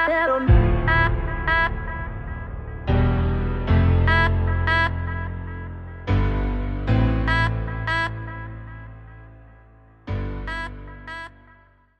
I don't